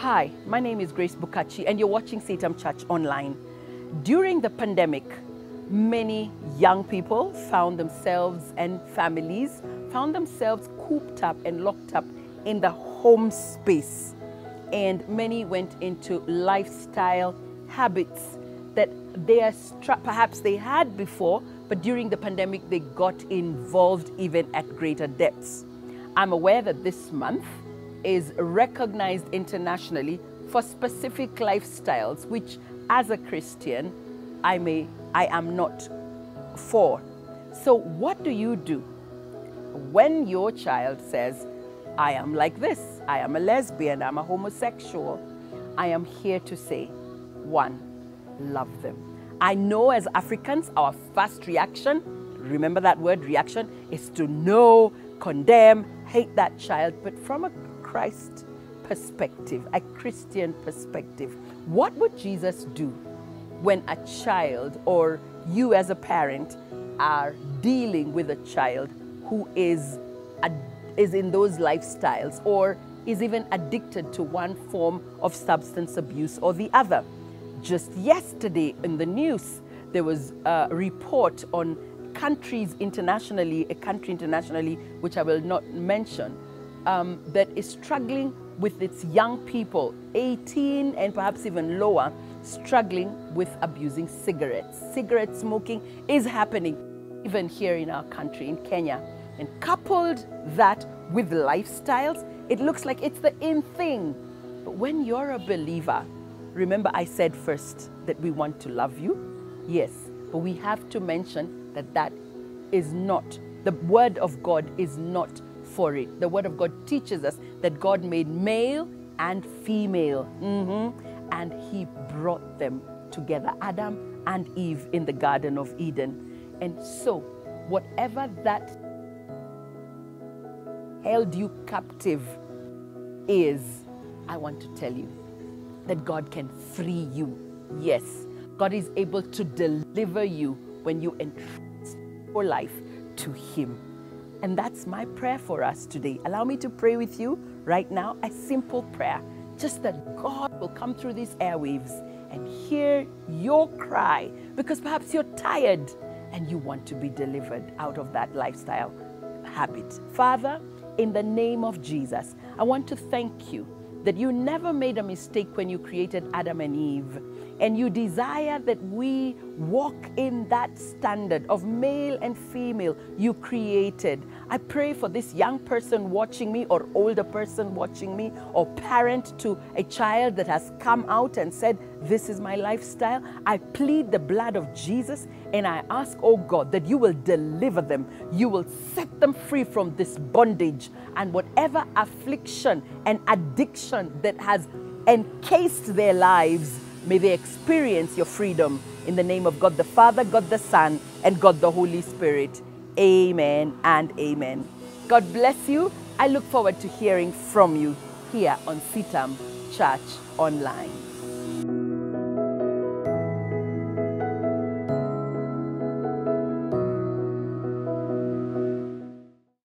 Hi, my name is Grace Bukachi, and you're watching CITAM Church Online. During the pandemic, many young people found themselves and families found themselves cooped up and locked up in the home space. And many went into lifestyle habits that they are perhaps they had before, but during the pandemic they got involved even at greater depths. I'm aware that this month is recognized internationally for specific lifestyles, which as a Christian, I may I am not for. So what do you do when your child says, I am like this, I am a lesbian, I'm a homosexual? I am here to say, one, love them. I know as Africans, our first reaction, remember that word reaction, is to know, condemn, hate that child. But from a Christ perspective, a Christian perspective, what would Jesus do when a child or you as a parent are dealing with a child who is, is in those lifestyles or is even addicted to one form of substance abuse or the other? Just yesterday in the news, there was a report on countries internationally, a country internationally, which I will not mention, um, that is struggling with its young people, 18 and perhaps even lower, struggling with abusing cigarettes. Cigarette smoking is happening even here in our country, in Kenya. And coupled that with lifestyles, it looks like it's the in thing. But when you're a believer, remember I said first that we want to love you? Yes, but we have to mention that that is not, the word of God is not for it. The word of God teaches us that God made male and female. Mm-hmm and he brought them together, Adam and Eve in the Garden of Eden. And so, whatever that held you captive is, I want to tell you that God can free you. Yes, God is able to deliver you when you entrust your life to Him. And that's my prayer for us today. Allow me to pray with you right now a simple prayer just that God will come through these airwaves and hear your cry because perhaps you're tired and you want to be delivered out of that lifestyle habit. Father, in the name of Jesus, I want to thank you that you never made a mistake when you created Adam and Eve and you desire that we walk in that standard of male and female you created. I pray for this young person watching me, or older person watching me, or parent to a child that has come out and said, This is my lifestyle. I plead the blood of Jesus and I ask, oh God, that you will deliver them. You will set them free from this bondage and whatever affliction and addiction that has encased their lives May they experience your freedom in the name of God the Father, God the Son, and God the Holy Spirit. Amen and amen. God bless you. I look forward to hearing from you here on CITAM Church Online.